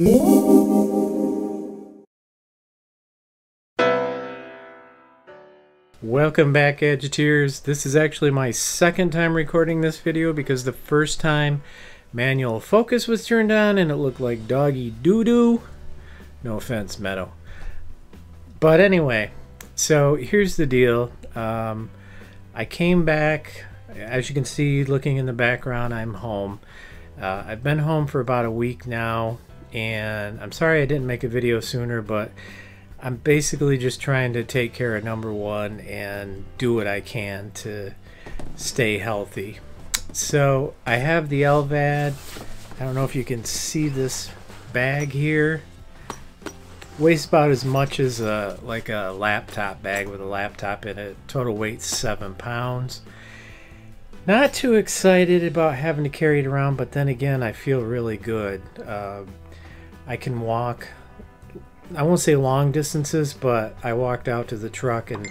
Welcome back Gadgeteers. This is actually my second time recording this video because the first time manual focus was turned on and it looked like doggy doo-doo. No offense, Meadow. But anyway, so here's the deal. Um, I came back, as you can see looking in the background, I'm home. Uh, I've been home for about a week now and I'm sorry I didn't make a video sooner, but I'm basically just trying to take care of number one and do what I can to stay healthy. So I have the LVAD. I don't know if you can see this bag here. Weighs about as much as a like a laptop bag with a laptop in it. Total weight seven pounds. Not too excited about having to carry it around, but then again, I feel really good. Uh, I can walk I won't say long distances, but I walked out to the truck and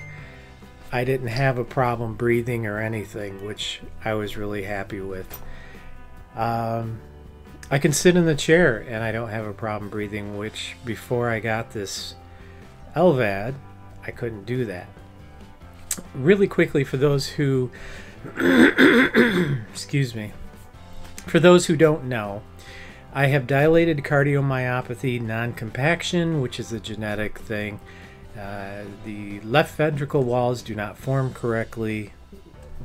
I didn't have a problem breathing or anything, which I was really happy with. Um, I can sit in the chair and I don't have a problem breathing, which before I got this LVAD, I couldn't do that. Really quickly, for those who, excuse me, for those who don't know, I have dilated cardiomyopathy non-compaction, which is a genetic thing. Uh, the left ventricle walls do not form correctly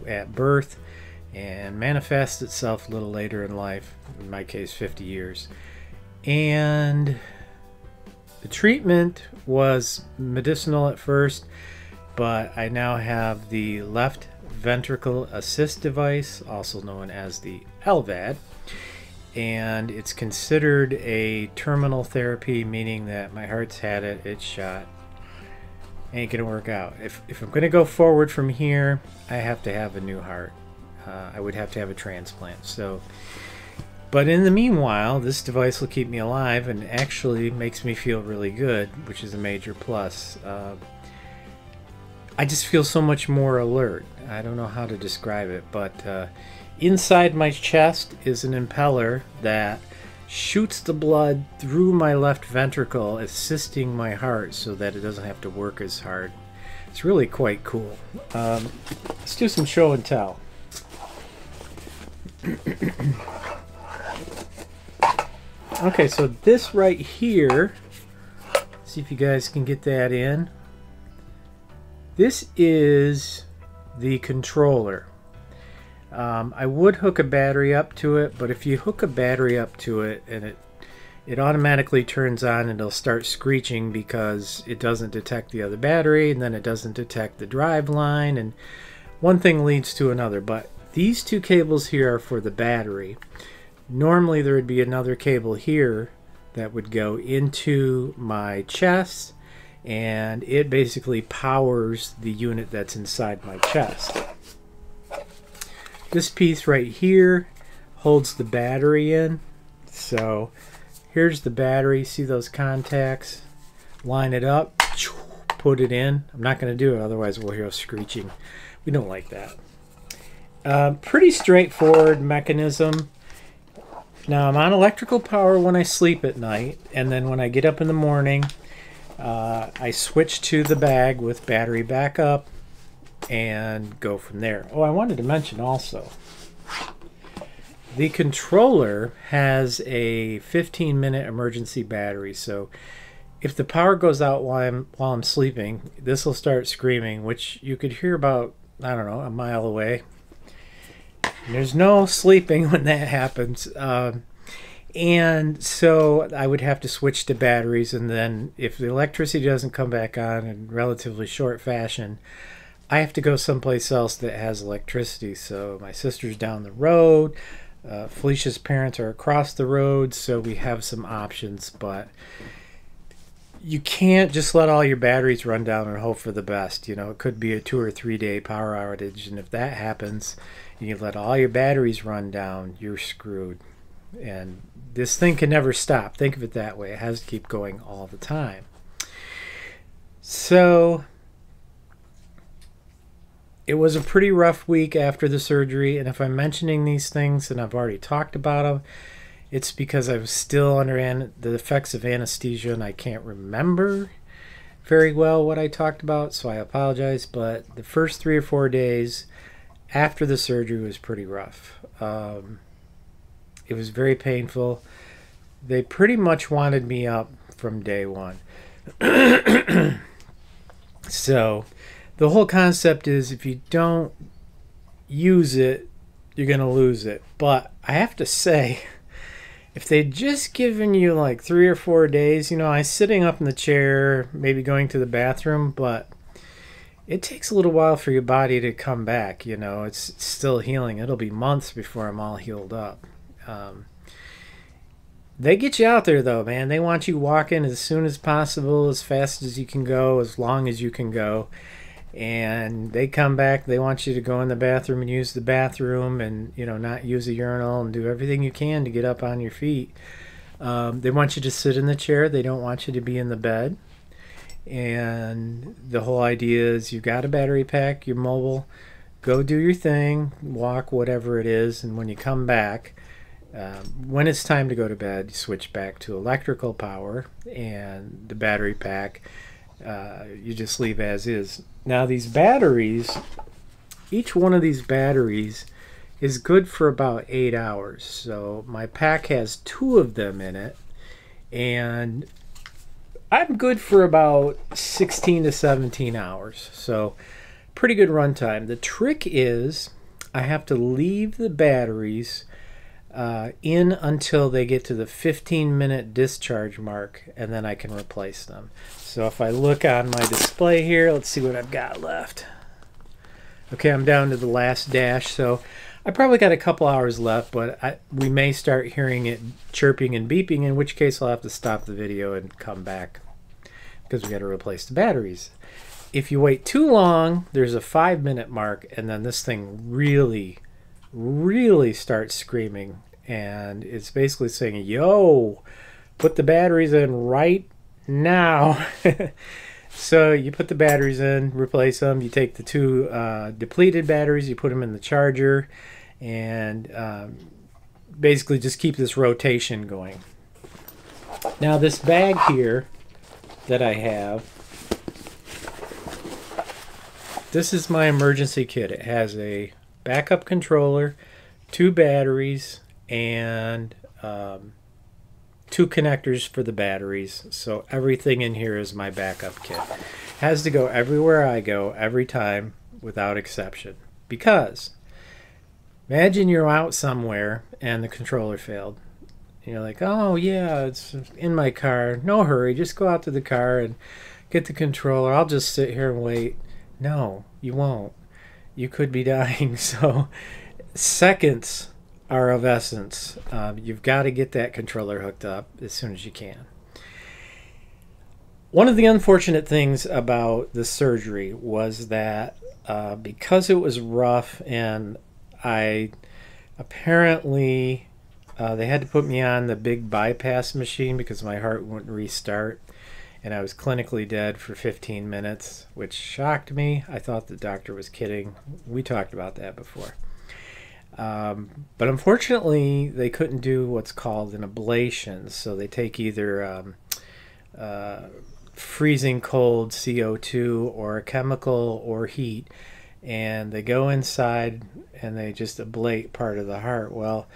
at birth and manifests itself a little later in life, in my case 50 years. And the treatment was medicinal at first, but I now have the left ventricle assist device, also known as the LVAD and it's considered a terminal therapy, meaning that my heart's had it, it's shot. Ain't gonna work out. If, if I'm gonna go forward from here, I have to have a new heart. Uh, I would have to have a transplant. So, but in the meanwhile, this device will keep me alive and actually makes me feel really good, which is a major plus. Uh, I just feel so much more alert. I don't know how to describe it, but uh, Inside my chest is an impeller that shoots the blood through my left ventricle, assisting my heart so that it doesn't have to work as hard. It's really quite cool. Um, let's do some show and tell. okay, so this right here, see if you guys can get that in. This is the controller. Um, I would hook a battery up to it, but if you hook a battery up to it and it it automatically turns on and it'll start screeching because it doesn't detect the other battery and then it doesn't detect the drive line and one thing leads to another. But these two cables here are for the battery. Normally there would be another cable here that would go into my chest and it basically powers the unit that's inside my chest this piece right here holds the battery in. So here's the battery. See those contacts? Line it up, put it in. I'm not going to do it, otherwise we'll hear a screeching. We don't like that. Uh, pretty straightforward mechanism. Now I'm on electrical power when I sleep at night, and then when I get up in the morning, uh, I switch to the bag with battery backup and go from there. Oh, I wanted to mention also the controller has a 15 minute emergency battery. So if the power goes out while I'm while I'm sleeping, this will start screaming, which you could hear about I don't know a mile away. And there's no sleeping when that happens. Um, and so I would have to switch to batteries, and then if the electricity doesn't come back on in relatively short fashion, I have to go someplace else that has electricity. So my sister's down the road. Uh, Felicia's parents are across the road, so we have some options, but you can't just let all your batteries run down and hope for the best. You know, it could be a two or three day power outage, and if that happens, and you let all your batteries run down, you're screwed. And this thing can never stop. Think of it that way. It has to keep going all the time. So it was a pretty rough week after the surgery, and if I'm mentioning these things and I've already talked about them, it's because I was still under an- the effects of anesthesia and I can't remember very well what I talked about, so I apologize. But the first three or four days after the surgery was pretty rough. Um, it was very painful. They pretty much wanted me up from day one. so the whole concept is if you don't use it, you're going to lose it. But I have to say, if they'd just given you like three or four days, you know, I'm sitting up in the chair, maybe going to the bathroom, but it takes a little while for your body to come back. You know, it's, it's still healing. It'll be months before I'm all healed up. Um, they get you out there though, man. They want you walking as soon as possible, as fast as you can go, as long as you can go and they come back they want you to go in the bathroom and use the bathroom and you know not use a urinal and do everything you can to get up on your feet. Um, they want you to sit in the chair. They don't want you to be in the bed. And the whole idea is you've got a battery pack you're mobile go do your thing walk whatever it is. And when you come back um, when it's time to go to bed you switch back to electrical power and the battery pack uh, you just leave as is. Now these batteries, each one of these batteries is good for about eight hours. So my pack has two of them in it, and I'm good for about 16 to 17 hours. So pretty good runtime. The trick is I have to leave the batteries uh, in until they get to the 15 minute discharge mark and then I can replace them. So if I look on my display here, let's see what I've got left. Okay, I'm down to the last dash, so I probably got a couple hours left, but I, we may start hearing it chirping and beeping, in which case I'll have to stop the video and come back because we got to replace the batteries. If you wait too long, there's a five minute mark, and then this thing really really starts screaming and it's basically saying, Yo, put the batteries in right now. so you put the batteries in, replace them. You take the two uh, depleted batteries, you put them in the charger, and um, basically just keep this rotation going. Now, this bag here that I have, this is my emergency kit. It has a backup controller, two batteries, and um, two connectors for the batteries. So everything in here is my backup kit. Has to go everywhere I go every time without exception. Because imagine you're out somewhere and the controller failed. You're like, oh yeah, it's in my car. No hurry, just go out to the car and get the controller. I'll just sit here and wait. No, you won't you could be dying. So seconds are of essence. Um, you've got to get that controller hooked up as soon as you can. One of the unfortunate things about the surgery was that uh, because it was rough and I apparently uh, they had to put me on the big bypass machine because my heart wouldn't restart and I was clinically dead for 15 minutes, which shocked me. I thought the doctor was kidding. We talked about that before. Um, but unfortunately, they couldn't do what's called an ablation. So they take either um, uh, freezing cold CO2 or a chemical or heat, and they go inside and they just ablate part of the heart. Well,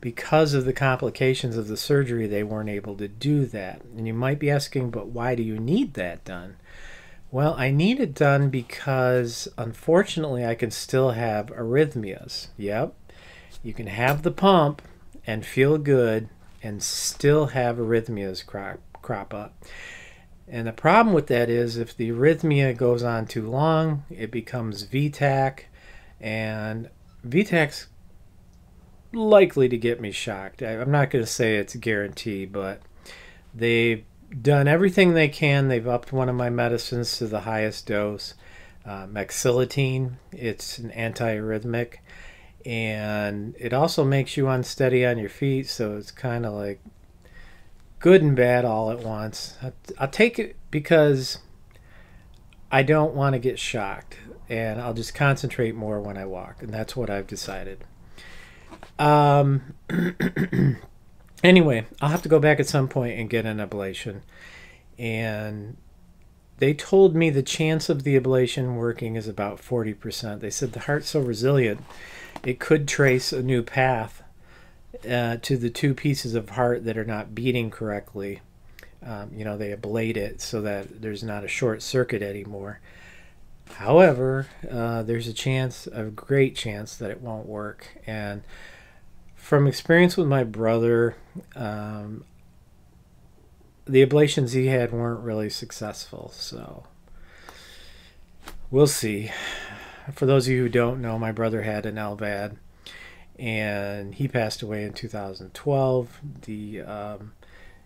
because of the complications of the surgery, they weren't able to do that. And you might be asking, but why do you need that done? Well, I need it done because unfortunately I can still have arrhythmias. Yep. You can have the pump and feel good and still have arrhythmias crop, crop up. And the problem with that is if the arrhythmia goes on too long, it becomes V-tach, and V-tach's likely to get me shocked. I, am not going to say it's a guarantee, but they've done everything they can. They've upped one of my medicines to the highest dose. Uh, it's an antiarrhythmic, and it also makes you unsteady on your feet, so it's kind of like good and bad all at once. I, I'll take it because I don't want to get shocked, and I'll just concentrate more when I walk, and that's what I've decided. Um, anyway, I'll have to go back at some point and get an ablation. And they told me the chance of the ablation working is about 40%. They said the heart's so resilient, it could trace a new path uh, to the two pieces of heart that are not beating correctly. Um, you know, they ablate it so that there's not a short circuit anymore. However, uh, there's a chance, a great chance, that it won't work. And from experience with my brother, um, the ablations he had weren't really successful. So we'll see. For those of you who don't know, my brother had an LVAD and he passed away in 2012. The um,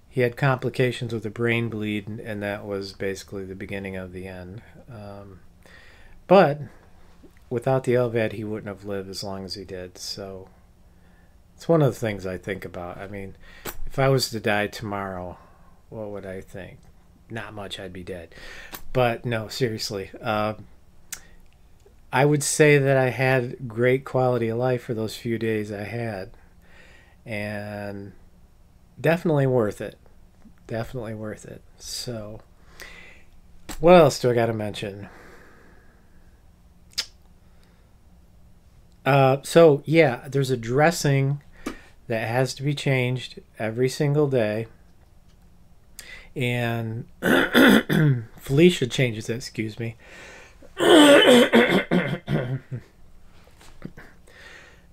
he had complications with a brain bleed, and that was basically the beginning of the end. Um, but without the LVAD, he wouldn't have lived as long as he did. So it's one of the things I think about. I mean, if I was to die tomorrow, what would I think? Not much, I'd be dead. But no, seriously. Uh, I would say that I had great quality of life for those few days I had. And definitely worth it. Definitely worth it. So, what else do I got to mention? Uh, so, yeah, there's a dressing that has to be changed every single day. And Felicia changes it, excuse me.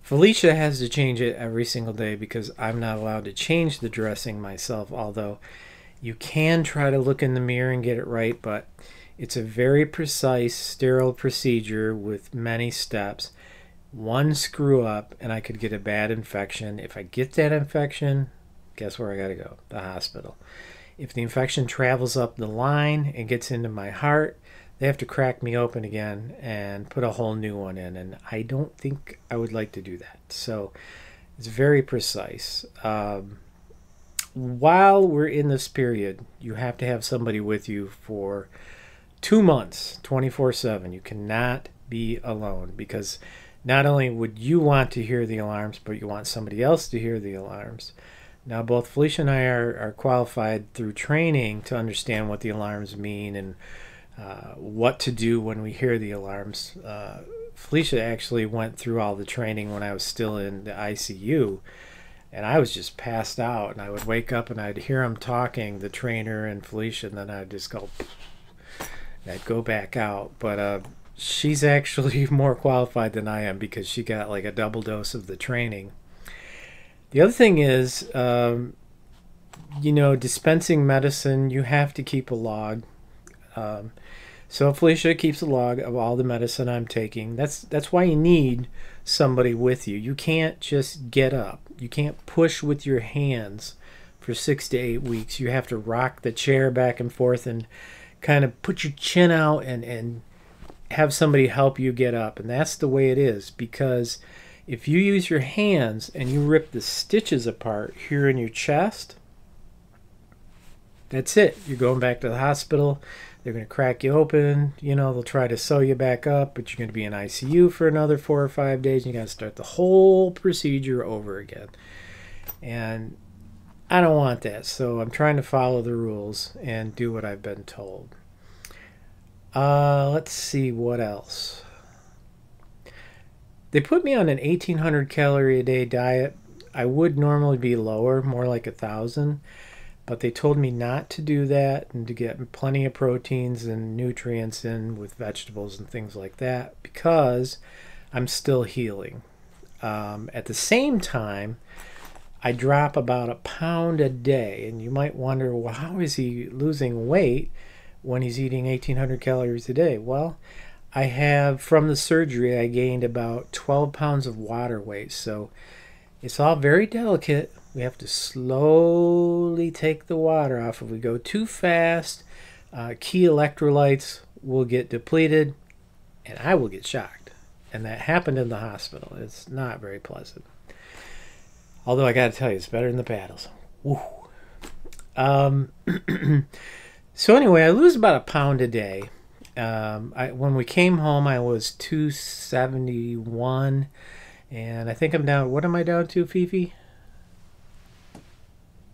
Felicia has to change it every single day because I'm not allowed to change the dressing myself, although you can try to look in the mirror and get it right, but it's a very precise, sterile procedure with many steps. One screw up, and I could get a bad infection. If I get that infection, guess where I got to go? The hospital. If the infection travels up the line and gets into my heart, they have to crack me open again and put a whole new one in and i don't think i would like to do that. So it's very precise. Um, while we're in this period you have to have somebody with you for two months 24 7 you cannot be alone because not only would you want to hear the alarms but you want somebody else to hear the alarms. Now both felicia and i are, are qualified through training to understand what the alarms mean and uh, what to do when we hear the alarms. Uh, Felicia actually went through all the training when I was still in the ICU, and I was just passed out. And I would wake up and I'd hear them talking, the trainer and Felicia, and then I'd just go, I'd go back out. But uh, she's actually more qualified than I am because she got like a double dose of the training. The other thing is, um, you know, dispensing medicine, you have to keep a log. Um, so Felicia keeps a log of all the medicine I'm taking. That's that's why you need somebody with you. You can't just get up. You can't push with your hands for six to eight weeks. You have to rock the chair back and forth and kind of put your chin out and, and have somebody help you get up. And that's the way it is because if you use your hands and you rip the stitches apart here in your chest, that's it. You're going back to the hospital they're going to crack you open. You know, they'll try to sew you back up, but you're going to be in ICU for another four or five days. And you got to start the whole procedure over again. And I don't want that. So I'm trying to follow the rules and do what I've been told. Uh, let's see what else. They put me on an 1800 calorie a day diet. I would normally be lower, more like a thousand but they told me not to do that and to get plenty of proteins and nutrients in with vegetables and things like that because I'm still healing. Um, at the same time, I drop about a pound a day, and you might wonder, well, how is he losing weight when he's eating 1,800 calories a day? Well, I have from the surgery, I gained about 12 pounds of water weight, so it's all very delicate we have to slowly take the water off. If we go too fast, uh, key electrolytes will get depleted and I will get shocked. And that happened in the hospital. It's not very pleasant. Although I got to tell you, it's better than the paddles. Um, so anyway, I lose about a pound a day. Um, I, when we came home, I was 271, and I think I'm down. What am I down to, Fifi?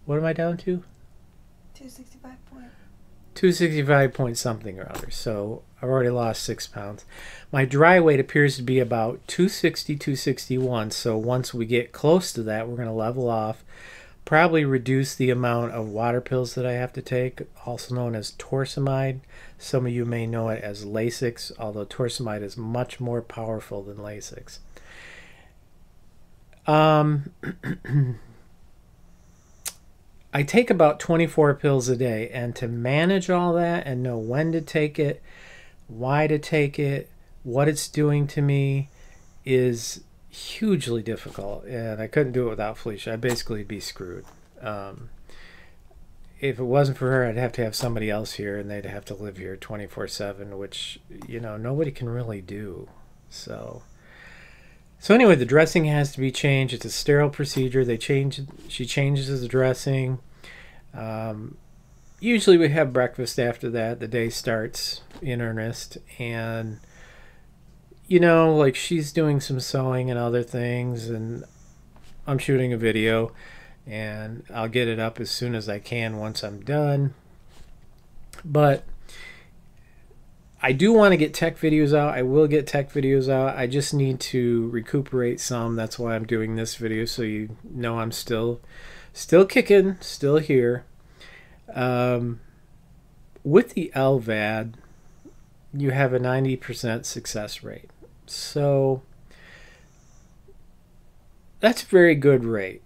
What am I down to? 265 point. 265 point something or other. So I've already lost six pounds. My dry weight appears to be about 260, 261. So once we get close to that, we're going to level off. Probably reduce the amount of water pills that I have to take, also known as torsemide. Some of you may know it as Lasix, although torsemide is much more powerful than Lasix. Um, I take about 24 pills a day, and to manage all that and know when to take it, why to take it, what it's doing to me is hugely difficult. And I couldn't do it without Felicia. I'd basically be screwed. Um, if it wasn't for her, I'd have to have somebody else here, and they'd have to live here 24 7, which, you know, nobody can really do. So. So anyway, the dressing has to be changed. It's a sterile procedure. They change. She changes the dressing. Um, usually we have breakfast after that. The day starts in earnest, and you know, like she's doing some sewing and other things, and I'm shooting a video, and I'll get it up as soon as I can once I'm done. But I do want to get tech videos out. I will get tech videos out. I just need to recuperate some. That's why I'm doing this video so you know I'm still still kicking, still here. Um, with the LVAD, you have a 90% success rate. So that's a very good rate.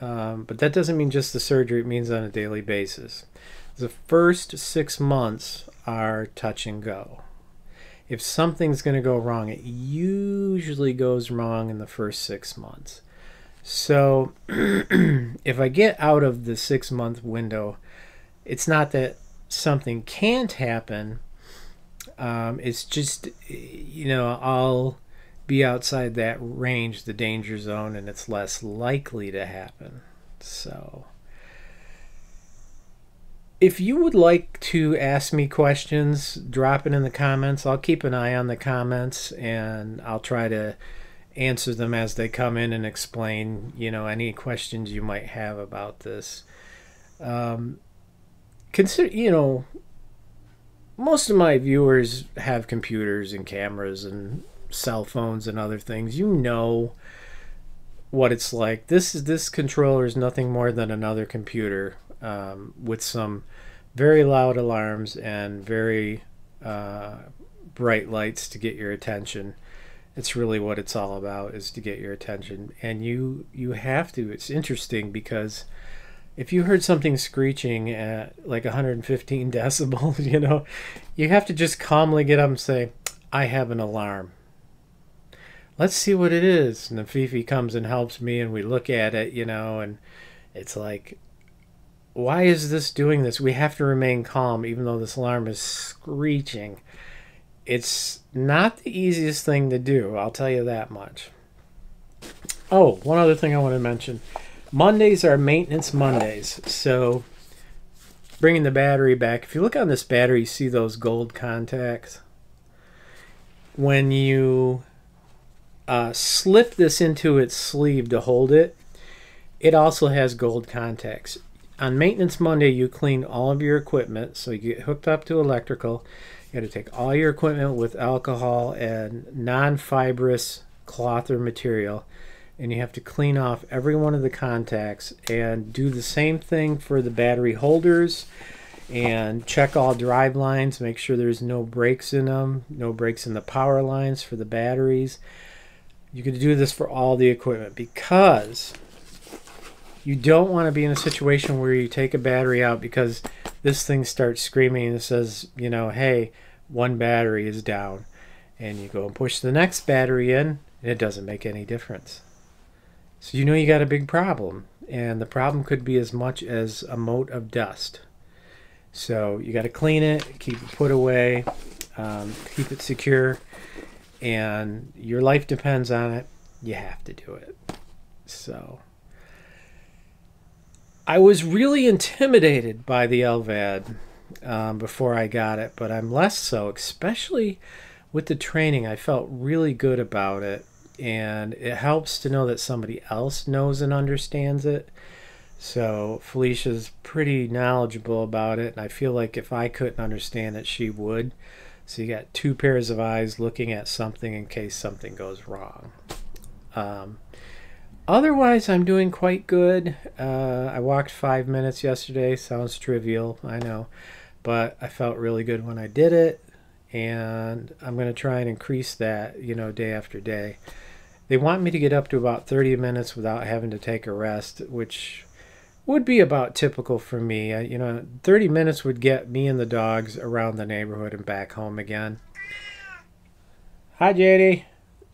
Um, but that doesn't mean just the surgery, it means on a daily basis. The first six months are touch and go. If something's going to go wrong, it usually goes wrong in the first six months. So if I get out of the six month window, it's not that something can't happen. Um, it's just, you know, I'll be outside that range, the danger zone, and it's less likely to happen. So if you would like to ask me questions, drop it in the comments. I'll keep an eye on the comments and I'll try to answer them as they come in and explain, you know, any questions you might have about this. Um, consider, you know, most of my viewers have computers and cameras and cell phones and other things. You know what it's like. This is this controller is nothing more than another computer um, with some very loud alarms and very uh, bright lights to get your attention. It's really what it's all about is to get your attention, and you you have to. It's interesting because if you heard something screeching at like 115 decibels, you know, you have to just calmly get up and say, "I have an alarm." Let's see what it is. And the Fifi comes and helps me, and we look at it, you know, and it's like why is this doing this? We have to remain calm even though this alarm is screeching. It's not the easiest thing to do, I'll tell you that much. Oh, one other thing I want to mention. Mondays are maintenance Mondays. So bringing the battery back. If you look on this battery, you see those gold contacts. When you uh, slip this into its sleeve to hold it, it also has gold contacts on maintenance Monday, you clean all of your equipment. So you get hooked up to electrical. You got to take all your equipment with alcohol and non fibrous cloth or material. And you have to clean off every one of the contacts and do the same thing for the battery holders and check all drive lines, make sure there's no breaks in them, no breaks in the power lines for the batteries. You can do this for all the equipment because you don't want to be in a situation where you take a battery out because this thing starts screaming and says, you know, hey, one battery is down. And you go and push the next battery in, and it doesn't make any difference. So you know you got a big problem. And the problem could be as much as a mote of dust. So you got to clean it, keep it put away, um, keep it secure, and your life depends on it. You have to do it. So. I was really intimidated by the LVAD um, before I got it, but I'm less so, especially with the training. I felt really good about it, and it helps to know that somebody else knows and understands it. So Felicia's pretty knowledgeable about it, and I feel like if I couldn't understand it, she would. So you got two pairs of eyes looking at something in case something goes wrong. Um, otherwise, I'm doing quite good. Uh, I walked five minutes yesterday. Sounds trivial, I know, but I felt really good when I did it, and I'm going to try and increase that, you know, day after day. They want me to get up to about 30 minutes without having to take a rest, which would be about typical for me. Uh, you know, 30 minutes would get me and the dogs around the neighborhood and back home again. Hi, JD.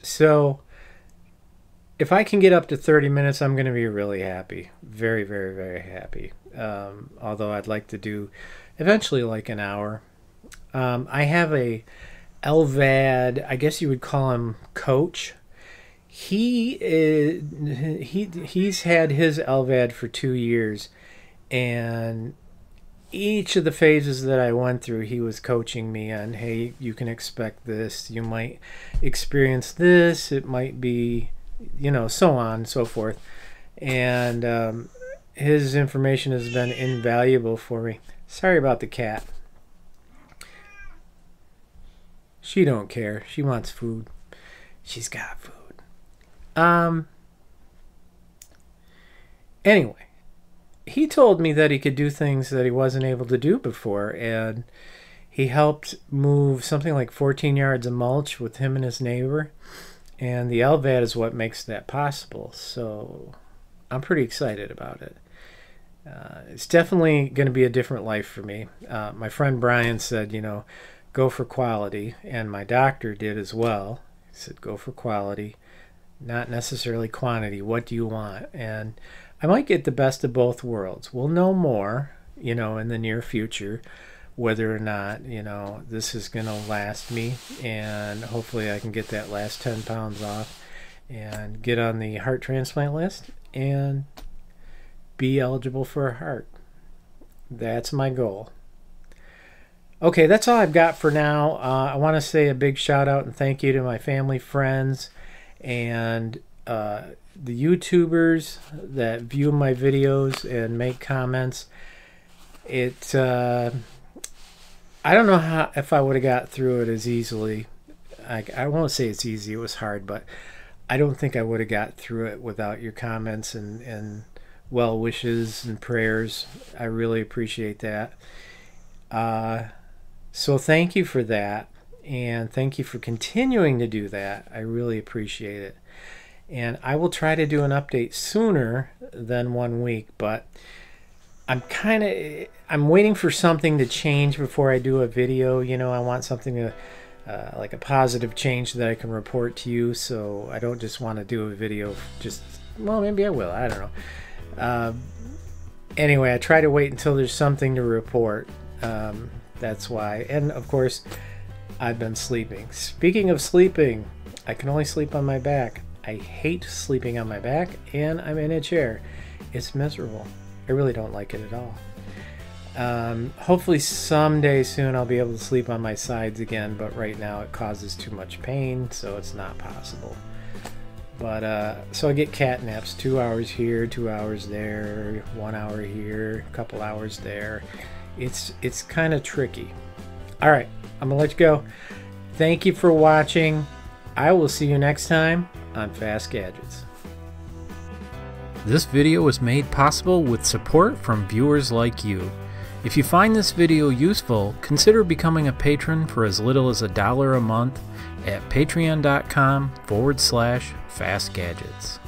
So, if I can get up to 30 minutes, I'm going to be really happy. Very, very, very happy. Um, although I'd like to do eventually like an hour. Um, I have a LVAD, I guess you would call him coach he is he he's had his LVAD for two years, and each of the phases that I went through, he was coaching me on. Hey, you can expect this. You might experience this. It might be, you know, so on and so forth. And um, his information has been invaluable for me. Sorry about the cat. She don't care. She wants food. She's got food. Um. Anyway, he told me that he could do things that he wasn't able to do before, and he helped move something like 14 yards of mulch with him and his neighbor. And the LVAD is what makes that possible. So I'm pretty excited about it. Uh, it's definitely going to be a different life for me. Uh, my friend Brian said, you know, go for quality, and my doctor did as well. He said, go for quality not necessarily quantity. What do you want? And I might get the best of both worlds. We'll know more, you know, in the near future whether or not, you know, this is going to last me. And hopefully I can get that last 10 pounds off and get on the heart transplant list and be eligible for a heart. That's my goal. Okay, that's all I've got for now. Uh, I want to say a big shout out and thank you to my family, friends, and uh, the YouTubers that view my videos and make comments. It uh, I don't know how if I would have got through it as easily. I, I won't say it's easy; it was hard, but I don't think I would have got through it without your comments and and well wishes and prayers. I really appreciate that. Uh, so thank you for that and thank you for continuing to do that. I really appreciate it. And I will try to do an update sooner than one week, but I'm kind of I'm waiting for something to change before I do a video. You know, I want something to uh, like a positive change that I can report to you. So I don't just want to do a video. Just well, maybe I will. I don't know. Uh, anyway, I try to wait until there's something to report. Um, that's why, and of course I've been sleeping. Speaking of sleeping, I can only sleep on my back. I hate sleeping on my back, and I'm in a chair. It's miserable. I really don't like it at all. Um, hopefully, someday soon I'll be able to sleep on my sides again, but right now it causes too much pain, so it's not possible. But uh, so I get cat naps two hours here, two hours there, one hour here, a couple hours there. It's it's kind of tricky. All right, I'm to let you go. Thank you for watching. I will see you next time on Fast Gadgets. This video was made possible with support from viewers like you. If you find this video useful, consider becoming a patron for as little as a dollar a month at patreon.com forward slash fastgadgets.